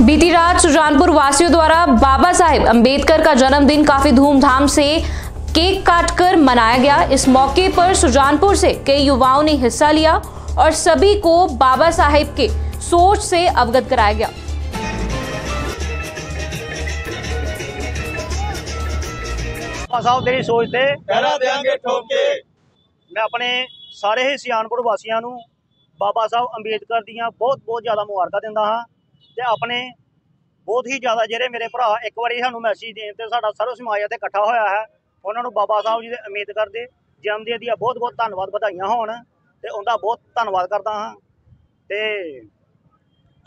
बीती रात सुजानपुर वासियों द्वारा बाबा साहेब अंबेडकर का जन्मदिन काफी धूमधाम से केक काटकर मनाया गया इस मौके पर सुजानपुर से कई युवाओं ने हिस्सा लिया और सभी को बाबा साहेब के सोच से अवगत कराया गया ਬਾਬਾ ਸਾਹਿਬ ਤੇਰੀ ਸੋਚ ਤੇ ਪਹਿਰਾ ਦੇਾਂਗੇ ਠੋਕ ਕੇ ਮੈਂ ਆਪਣੇ ਸਾਰੇ ਹੀ ਸਿਆਣਪੁਰ ਵਾਸੀਆਂ ਨੂੰ ਬਾਬਾ ਸਾਹਿਬ ਅੰਬੇਦਕਰ ਦੀਆਂ ਬਹੁਤ ਬਹੁਤ ਜ਼ਿਆਦਾ ਮੁਬਾਰਕਾਂ ਦਿੰਦਾ ਹਾਂ ਤੇ ਆਪਣੇ ਬਹੁਤ ਹੀ ਜ਼ਿਆਦਾ ਜਿਹੜੇ ਮੇਰੇ ਭਰਾ ਇੱਕ ਵਾਰੀ ਸਾਨੂੰ ਮੈਸੇਜ ਦੇਣ ਤੇ ਸਾਡਾ ਸਰਵ ਸਮਾਜ ਤੇ ਇਕੱਠਾ ਹੋਇਆ ਹੈ। ਉਹਨਾਂ ਨੂੰ ਬਾਬਾ ਸਾਹਿਬ ਜੀ ਦੇ ਅੰਬੇਦਕਰ ਦੇ ਜਨਮ ਦਿਨ ਦੀਆਂ ਬਹੁਤ ਬਹੁਤ ਧੰਨਵਾਦ ਵਧਾਈਆਂ ਹੋਣ ਤੇ ਉਹਦਾ ਬਹੁਤ ਧੰਨਵਾਦ ਕਰਦਾ ਹਾਂ। ਤੇ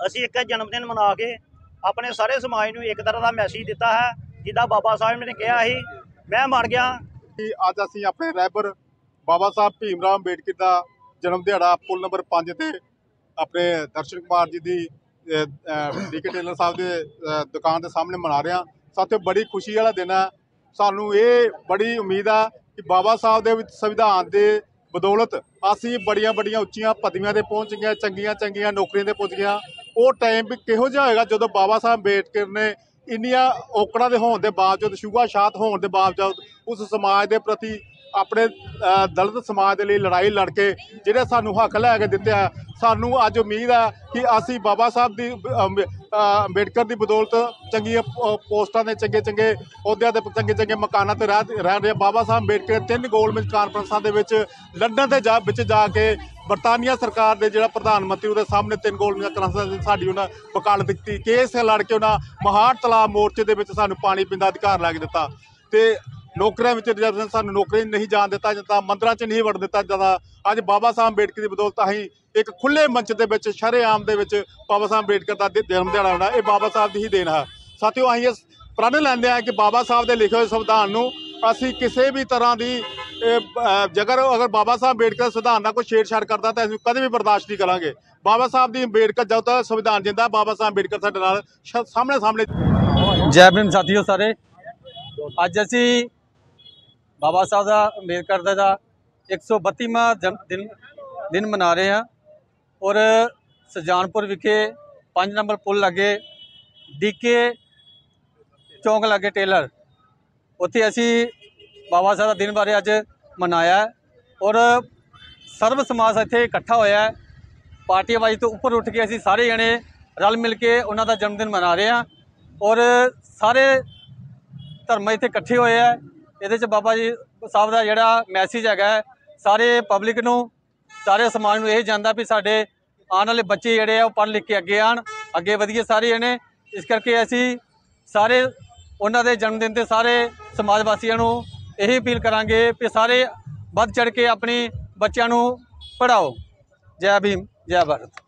ਅਸੀਂ ਇੱਕ ਜਨਮ ਦਿਨ ਮਨਾ ਕੇ ਆਪਣੇ ਸਾਰੇ ਸਮਾਜ ਨੂੰ ਇੱਕ ਤਰ੍ਹਾਂ ਦਾ ਮੈਸੇਜ ਦਿੱਤਾ ਹੈ, ਜਿੱਦਾਂ ਬਾਬਾ ਸਾਹਿਬ ਨੇ ਕਿਹਾ ਸੀ, ਮੈਂ ਮਰ ਗਿਆ। ਕਿ ਅੱਜ ਅਸੀਂ ਆਪਣੇ ਰਹਿਬਰ ਬਾਬਾ ਸਾਹਿਬ ਭੀਮ ਰਾਮ ਅੰਬੇਡਕਰ ਦਾ ਜਨਮ ਦਿਹਾੜਾ ਪੁਲ ਨੰਬਰ 5 ਤੇ ਆਪਣੇ ਦਰਸ਼ਨ ਕੁਮਾਰ ਜੀ ਦੀ ਡੀਕੇ ਟੇਲਰ ਸਾਹਿਬ ਦੇ ਦੁਕਾਨ ਦੇ ਸਾਹਮਣੇ ਮਨਾ ਰਹੇ ਹਾਂ। ਸਾਥੀਓ, ਬੜੀ ਖੁਸ਼ੀ ਵਾਲਾ ਦਿਨ ਹੈ। ਸਾਨੂੰ ਇਹ ਬੜੀ ਉਮੀਦ ਆ ਕਿ ਬਾਬਾ ਸਾਹਿਬ ਦੇ ਸੰਵਿਧਾਨ ਦੇ ਬਦੌਲਤ ਅਸੀਂ ਬੜੀਆਂ ਬੜੀਆਂ ਉੱਚੀਆਂ ਪਦਵੀਆਂ ਤੇ ਪਹੁੰਚ ਗਏ ਚੰਗੀਆਂ ਚੰਗੀਆਂ ਨੌਕਰੀਆਂ ਤੇ ਪਹੁੰਚ ਗਿਆ ਉਹ ਟਾਈਮ ਵੀ ਕਿਹੋ ਜਿਹਾ ਹੋਏਗਾ ਜਦੋਂ ਬਾਬਾ ਸਾਹਿਬ ਅੰਬੇਡਕਰ ਨੇ ਇੰਨੀਆਂ ਔਕੜਾਂ ਦੇ ਹੋਣ ਦੇ ਬਾਵਜੂਦ ਸ਼ੂਗਾ ਸ਼ਾਤ ਹੋਣ ਦੇ ਬਾਵਜੂਦ ਉਸ ਸਮਾਜ ਦੇ ਪ੍ਰਤੀ ਆਪਣੇ ਦਲਿਤ ਸਮਾਜ ਦੇ ਲਈ ਲੜਾਈ ਲੜ ਕੇ ਜਿਹੜੇ ਸਾਨੂੰ ਹੱਕ ਲੈ ਕੇ ਦਿੱਤੇ ਆ, ਸਾਨੂੰ ਅੱਜ ਉਮੀਦ ਹੈ ਕਿ ਅਸੀਂ ਬਾਬਾ ਸਾਹਿਬ ਦੀ ਅੰਬ- ਅੰਬੇਡਕਰ ਦੀ ਬਦੌਲਤ ਚੰਗੀਆਂ ਪੋਸਟਾਂ ਦੇ ਚੰਗੇ ਚੰਗੇ ਅਹੁਦਿਆਂ ਤੇ ਚੰਗੇ ਚੰਗੇ ਮਕਾਨਾਂ ਤੇ ਰਹਿ ਰਹਿ ਰਹੇ ਬਾਬਾ ਸਾਹਿਬ ਅੰਬੇਡਕਰ ਤਿੰਨ ਗੋਲਮੇਜ ਕਾਨਫਰੰਸਾਂ ਦੇ ਵਿੱਚ ਲੰਡਨ ਦੇ ਜਾ, ਵਿੱਚ ਜਾ ਕੇ ਬਰਤਾਨੀਆ ਸਰਕਾਰ ਦੇ ਜਿਹੜਾ ਪ੍ਰਧਾਨ ਮੰਤਰੀ, ਉਹਦੇ ਸਾਹਮਣੇ ਤਿੰਨ ਗੋਲਮੇਜ ਕਾਨਫਰੰਸਾਂ ਦੀ ਸਾਡੀ ਉਹਨਾਂ ਵਕਾਲਤ ਕੀਤੀ। ਕੇਸ ਲੜ ਕੇ ਉਹਨਾਂ ਮਹਾਨ ਤਲਾਬ ਮੋਰਚੇ ਦੇ ਵਿੱਚ ਸਾਨੂੰ ਪਾਣੀ ਪੀਣ ਦਾ ਅਧਿਕਾਰ ਲੈ ਕੇ ਦਿੱਤਾ। ਤੇ ਨੌਕਰੀਆਂ ਵਿੱਚ ਰਿਜ਼ਰਵੇਸ਼ਨ ਸਾਨੂੰ ਨੌਕਰੀ ਨਹੀਂ ਜਾਣ ਦਿੱਤਾ ਜਾਂਦਾ ਮੰਦਰਾਂ 'ਚ ਨਹੀਂ ਵੜ ਦਿੱਤਾ ਜਾਂਦਾ ਅੱਜ ਬਾਬਾ ਸਾਹਿਬ ਅੰਬੇਡਕਰ ਦੀ ਬਦੌਲਤ ਅਸੀਂ ਇੱਕ ਖੁੱਲੇ ਮੰਚ ਦੇ ਵਿੱਚ ਸ਼ਰੇਆਮ ਦੇ ਵਿੱਚ ਬਾਬਾ ਸਾਹਿਬ ਅੰਬੇਡਕਰ ਦਾ ਦਿ- ਜਨਮ ਦਿਹਾੜਾ ਹੋਣਾ ਇਹ ਬਾਬਾ ਸਾਹਿਬ ਦੀ ਹੀ ਦੇਣ ਹੈ ਸਾਥੀਓ ਅਸੀਂ ਇਸ ਪ੍ਰਣ ਲੈਂਦੇ ਹਾਂ ਕਿ ਬਾਬਾ ਸਾਹਿਬ ਦੇ ਲਿਖੇ ਹੋਏ ਸੰਵਿਧਾਨ ਨੂੰ ਅਸੀਂ ਕਿਸੇ ਵੀ ਤਰ੍ਹਾਂ ਦੀ ਇਹ, ਜੇਕਰ ਅਗਰ ਬਾਬਾ ਸਾਹਿਬ ਅੰਬੇਡਕਰ ਸੰਵਿਧਾਨ ਨਾਲ ਕੋਈ ਛੇੜਛਾੜ ਕਰਦਾ ਤਾਂ ਅਸੀਂ ਕਦੇ ਵੀ ਬਰਦਾਸ਼ਤ ਨਹੀਂ ਕਰਾਂਗੇ। ਬਾਬਾ ਸਾਹਿਬ ਦੀ ਅੰਬੇਡਕਰ ਜਦੋਂ ਤੱਕ ਸੰਵਿਧਾਨ ਜਿੰਦਾ ਬਾਬਾ ਸਾਹਿਬ ਅੰਬੇਡਕਰ ਸਾਡੇ ਨਾਲ ਸਾਹਮਣੇ ਸਾਹਮਣੇ ਜੈ ਭੀਮ ਸਾਥੀਓ ਸਾਰੇ। ਅੱਜ ਅਸੀਂ ਬਾਬਾ ਸਾਹਿਬ ਦਾ, ਅੰਬੇਦਕਰ ਦਾ- ਦਾ 132ਵਾਂ ਜਨਮ ਦਿਨ ਦਿਨ ਮਨਾ ਰਹੇ ਹਾਂ। ਔਰ ਸੁਜਾਨਪੁਰ ਵਿਖੇ 5 ਨੰਬਰ ਪੁਲ ਲਾਗੇ ਡੀਕੇ ਚੌਂਕ ਲੱਗੇ ਟੇਲਰ। ਉੱਥੇ ਅਸੀਂ ਬਾਬਾ ਸਾਹਿਬ ਦਾ ਦਿਨ ਬਾਰੇ ਅੱਜ ਮਨਾਇਆ ਔਰ ਸਰਬ ਸਮਾਜ ਇੱਥੇ ਇਕੱਠਾ ਹੋਇਆ ਪਾਰਟੀ ਪਾਰਟੀਬਾਜ਼ੀ ਤੋਂ ਉੱਪਰ ਉੱਠ ਕੇ ਅਸੀਂ ਸਾਰੇ ਜਣੇ ਰਲ ਮਿਲ ਕੇ ਉਹਨਾਂ ਦਾ ਜਨਮ ਦਿਨ ਮਨਾ ਰਹੇ ਹਾਂ। ਔਰ ਸਾਰੇ ਧਰਮ ਇੱਥੇ ਇਕੱਠੇ ਹੋਏ ਆ ਇਹਦੇ ਚ ਬਾਬਾ ਜੀ ਸਾਹਿਬ ਦਾ ਜਿਹੜਾ ਮੈਸੇਜ ਹੈਗਾ ਸਾਰੇ ਪਬਲਿਕ ਨੂੰ, ਸਾਰੇ ਸਮਾਜ ਨੂੰ ਇਹ ਜਾਂਦਾ ਵੀ ਸਾਡੇ ਆਉਣ ਵਾਲੇ ਬੱਚੇ ਜਿਹੜੇ ਆ ਉਹ ਪੜ੍ਹ ਲਿਖ ਕੇ ਅੱਗੇ ਆਣ ਅੱਗੇ ਵਧੀਏ ਸਾਰੇ ਜਣੇ। ਇਸ ਕਰਕੇ ਅਸੀਂ ਸਾਰੇ ਉਹਨਾਂ ਦੇ ਜਨਮ ਦਿਨ ਤੇ ਸਾਰੇ ਸਮਾਜ ਵਾਸੀਆਂ ਨੂੰ ਇਹੀ ਅਪੀਲ ਕਰਾਂਗੇ ਕਿ ਸਾਰੇ ਵੱਧ ਚੜ ਕੇ ਆਪਣੇ ਬੱਚਿਆਂ ਨੂੰ ਪੜ੍ਹਾਓ। ਜੈ ਭੀਮ, ਜੈ ਭਾਰਤ।